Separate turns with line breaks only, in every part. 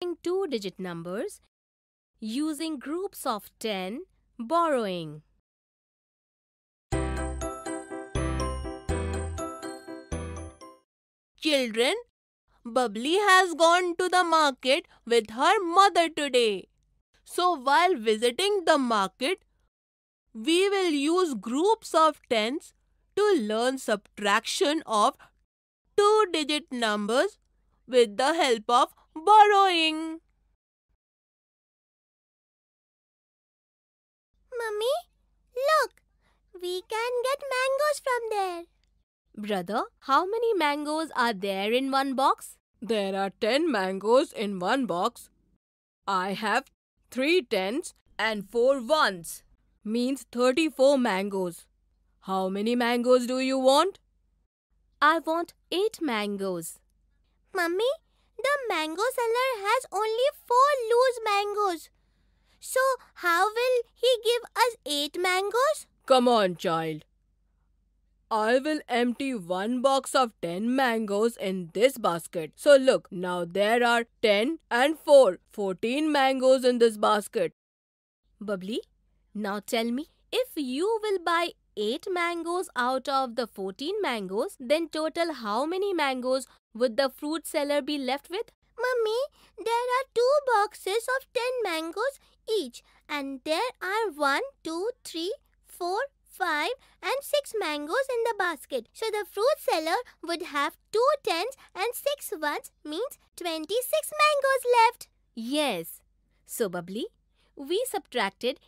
two-digit numbers using groups of 10, borrowing.
Children, Bubbly has gone to the market with her mother today. So while visiting the market, we will use groups of tens to learn subtraction of two-digit numbers with the help of borrowing.
Mummy, look, we can get mangoes from there.
Brother, how many mangoes are there in one box?
There are 10 mangoes in one box. I have three tens and four ones. Means 34 mangoes. How many mangoes do you want?
I want 8 mangoes.
Mummy, the mango seller has only 4 loose mangoes. So, how will he give us 8 mangoes?
Come on, child. I will empty one box of 10 mangoes in this basket. So look, now there are 10 and 4, 14 mangoes in this basket.
Bubbly, now tell me, if you will buy 8 mangoes out of the 14 mangoes, then total how many mangoes would the fruit seller be left with?
Mummy, there are two boxes of 10 mangoes each and there are 1, 2, 3, 4, 5 and 6 mangoes in the basket. So the fruit seller would have 2 tens and 6 ones means 26 mangoes left.
Yes. So Bubbly, we subtracted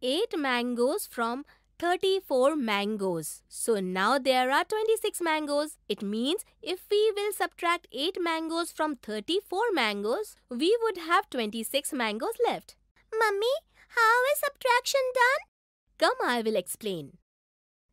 8 mangoes from 34 mangoes. So now there are 26 mangoes. It means if we will subtract 8 mangoes from 34 mangoes, we would have 26 mangoes left.
Mummy, how is subtraction done?
Come, I will explain.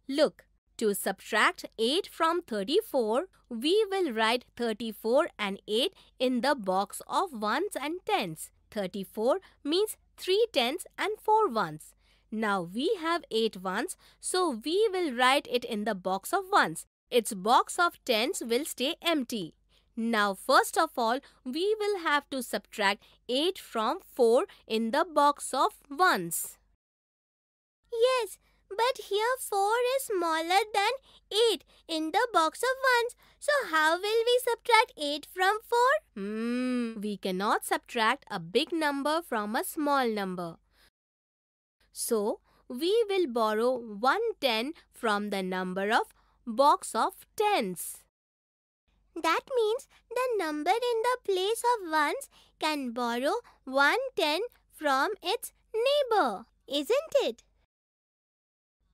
Look, to subtract 8 from 34, we will write 34 and 8 in the box of ones and tens. 34 means 3 tens and 4 ones. Now we have 8 ones, so we will write it in the box of ones. Its box of tens will stay empty. Now first of all, we will have to subtract 8 from 4 in the box of ones.
Yes, but here 4 is smaller than 8 in the box of ones. So how will we subtract 8 from 4?
Hmm, we cannot subtract a big number from a small number. So, we will borrow 110 from the number of box of tens.
That means the number in the place of ones can borrow 110 from its neighbor, isn't it?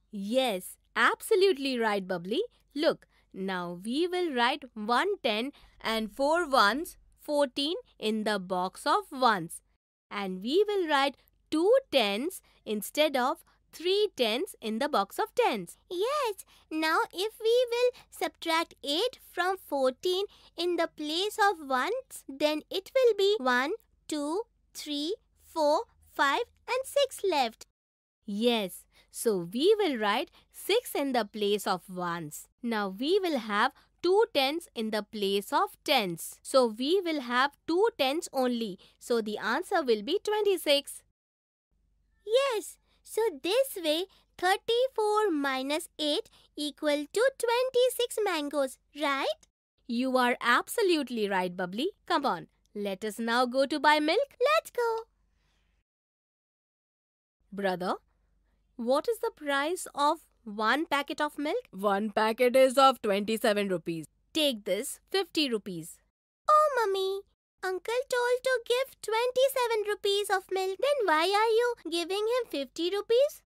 Yes, absolutely right, Bubbly. Look, now we will write 110 and 4 ones, 14 in the box of ones. And we will write 2 tens instead of 3 tens in the box of tens.
Yes, now if we will subtract 8 from 14 in the place of ones, then it will be 1, 2, 3, 4, 5 and 6 left.
Yes, so we will write 6 in the place of ones. Now we will have 2 tens in the place of tens. So we will have 2 tens only. So the answer will be 26.
Yes, so this way 34 minus 8 equal to 26 mangoes, right?
You are absolutely right, Bubbly. Come on, let us now go to buy milk.
Let's go.
Brother, what is the price of one packet of milk?
One packet is of 27 rupees.
Take this 50 rupees.
Oh, mummy, uncle told to give 27 rupees of milk. Then why are you giving him 50 rupees?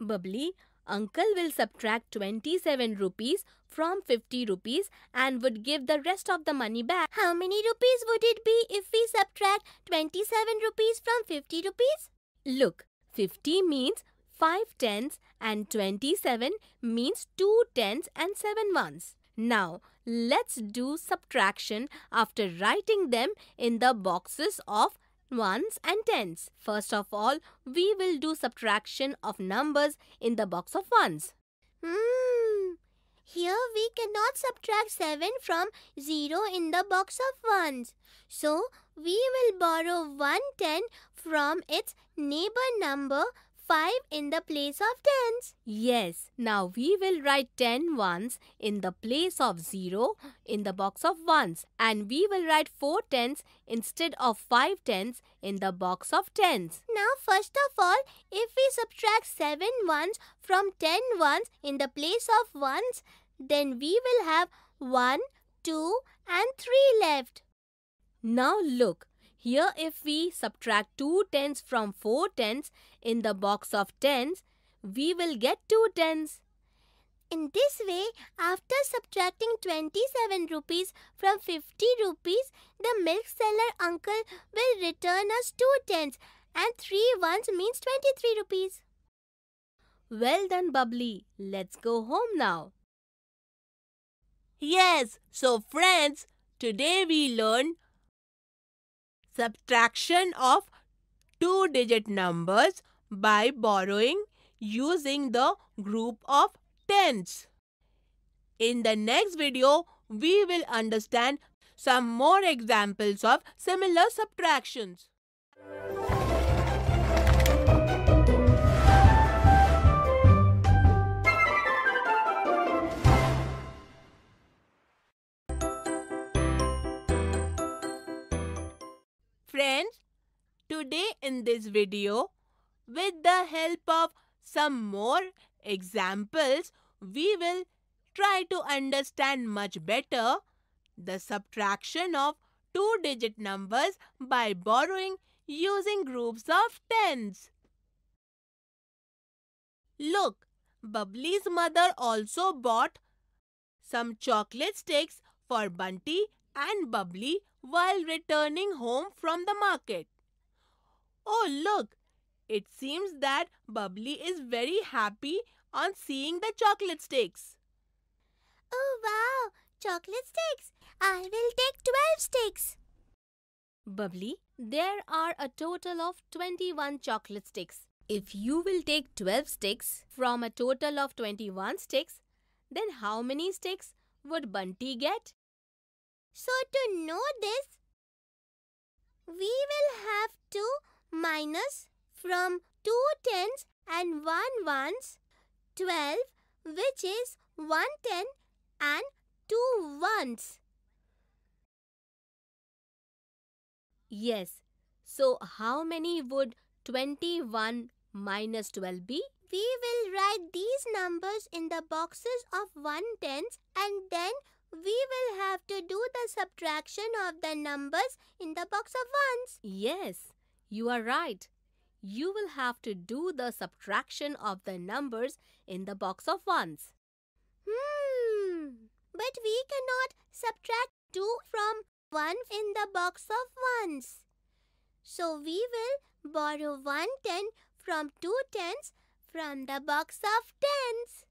Bubbly, uncle will subtract 27 rupees from 50 rupees and would give the rest of the money back.
How many rupees would it be if we subtract 27 rupees from 50 rupees?
Look, 50 means 5 tens and 27 means 2 tens and 7 ones. Now, let's do subtraction after writing them in the boxes of ones and tens. First of all, we will do subtraction of numbers in the box of ones.
Hmm. Here we cannot subtract 7 from 0 in the box of ones. So, we will borrow 110 from its neighbor number 5 in the place of tens.
Yes, now we will write 10 ones in the place of 0 in the box of ones and we will write 4 tens instead of 5 tens in the box of tens.
Now first of all, if we subtract 7 ones from 10 ones in the place of ones, then we will have 1, 2 and 3 left.
Now look, here if we subtract 2 tens from 4 tens in the box of tens, we will get 2 tens.
In this way, after subtracting 27 rupees from 50 rupees, the milk seller uncle will return us 2 tens and 3 ones means 23 rupees.
Well done, Bubbly. Let's go home now.
Yes, so friends, today we learned subtraction of two digit numbers by borrowing using the group of tens. In the next video, we will understand some more examples of similar subtractions. Today in this video, with the help of some more examples, we will try to understand much better the subtraction of two-digit numbers by borrowing using groups of tens. Look, Bubbly's mother also bought some chocolate sticks for Bunty and Bubbly while returning home from the market. Oh, look! It seems that Bubbly is very happy on seeing the chocolate sticks.
Oh wow! Chocolate sticks! I will take 12 sticks.
Bubbly, there are a total of 21 chocolate sticks. If you will take 12 sticks from a total of 21 sticks, then how many sticks would Bunty get?
So to know this, we will have to minus from two tens and one ones, 12 which is one ten and two ones.
Yes. So how many would 21 minus 12 be?
We will write these numbers in the boxes of one tens and then we will have to do the subtraction of the numbers in the box of ones.
Yes, you are right. You will have to do the subtraction of the numbers in the box of ones.
Hmm. But we cannot subtract 2 from 1 in the box of ones. So we will borrow 1 ten from 2 tens from the box of tens.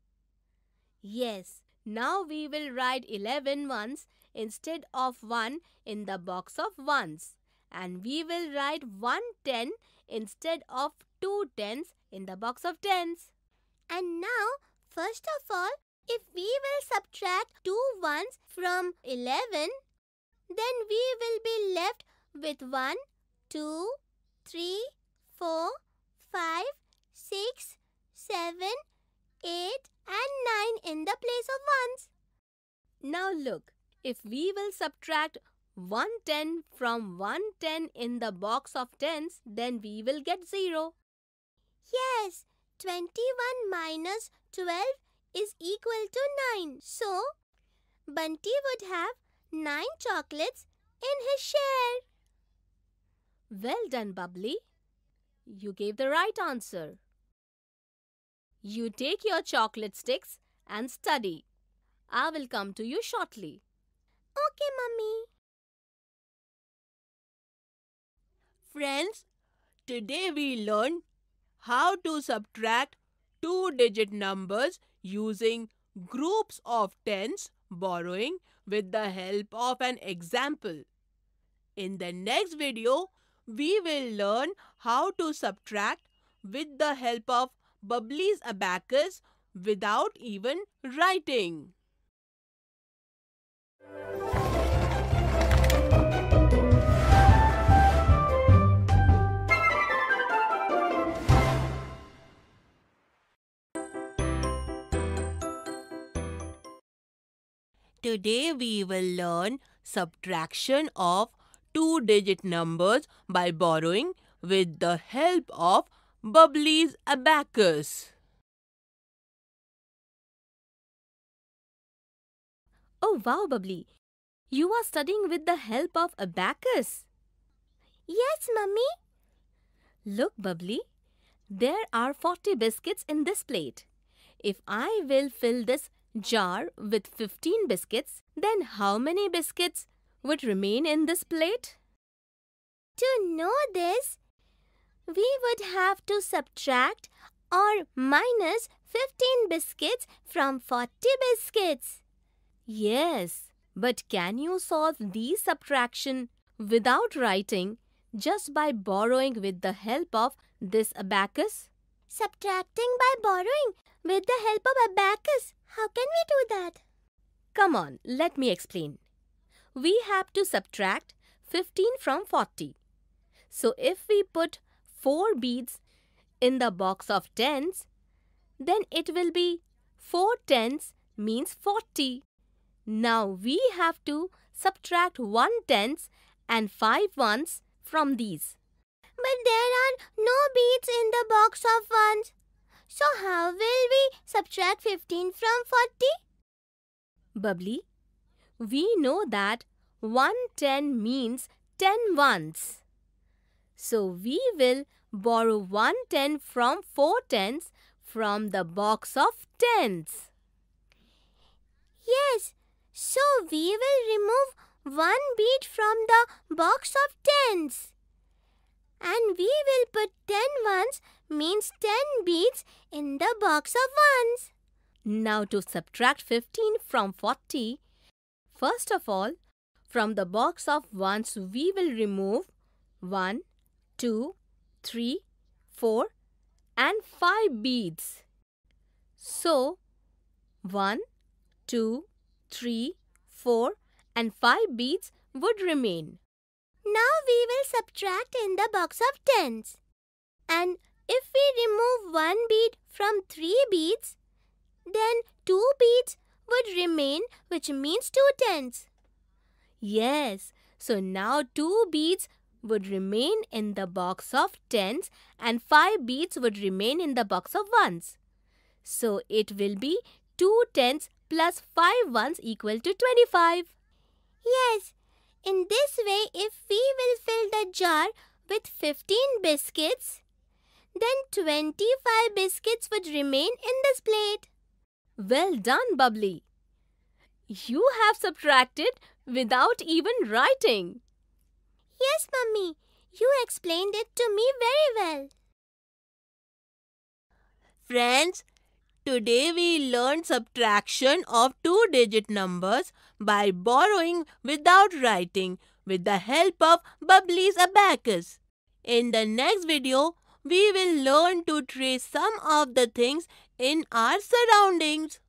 Yes, now we will write 11 ones instead of 1 in the box of ones. And we will write 1 10 instead of 2 tens in the box of tens.
And now, first of all, if we will subtract 2 ones from 11, then we will be left with 1, 2, 3, 4, 5, 6, 7, 8 and 9 in the place of ones.
Now look, if we will subtract 110 from 110 in the box of tens, then we will get 0.
Yes, 21 minus 12 is equal to 9. So, Bunty would have 9 chocolates in his share.
Well done, Bubbly. You gave the right answer. You take your chocolate sticks and study. I will come to you shortly.
Okay, Mummy.
Friends, today we learned how to subtract two-digit numbers using groups of tens borrowing with the help of an example. In the next video, we will learn how to subtract with the help of Bubbly's abacus without even writing. Today we will learn subtraction of two-digit numbers by borrowing with the help of Bubbly's abacus.
Oh wow, Bubbly. You are studying with the help of abacus.
Yes, Mummy.
Look, Bubbly. There are 40 biscuits in this plate. If I will fill this jar with 15 biscuits, then how many biscuits would remain in this plate?
To know this, we would have to subtract or minus 15 biscuits from 40 biscuits.
Yes, but can you solve these subtraction without writing just by borrowing with the help of this abacus?
Subtracting by borrowing with the help of abacus. How can we do that?
Come on, let me explain. We have to subtract 15 from 40. So if we put 4 beads in the box of tens, then it will be 4 tens means 40. Now we have to subtract 1 tens and 5 ones from these.
But there are no beads in the box of ones. So how will we subtract 15 from 40?
Bubbly, we know that 110 means 10 ones. So we will borrow 110 from 4 tens from the box of tens.
Yes, so we will remove one bead from the box of tens. And we will put 10 ones means 10 beads in the box of ones.
Now to subtract 15 from 40, first of all, from the box of ones we will remove 1, 2, 3, 4 and 5 beads. So, 1, 2, 3, 4 and 5 beads would remain.
Now we will subtract in the box of tens. And if we remove one bead from three beads, then two beads would remain which means two tens.
Yes, so now two beads would remain in the box of tens and five beads would remain in the box of ones. So it will be two tens plus 5 ones equal to 25.
Yes, in this way if we will fill the jar with 15 biscuits, then 25 biscuits would remain in this plate.
Well done, Bubbly. You have subtracted without even writing.
Yes, Mummy. You explained it to me very well.
Friends, Today we learned subtraction of two-digit numbers by borrowing without writing with the help of Bubbly's abacus. In the next video, we will learn to trace some of the things in our surroundings.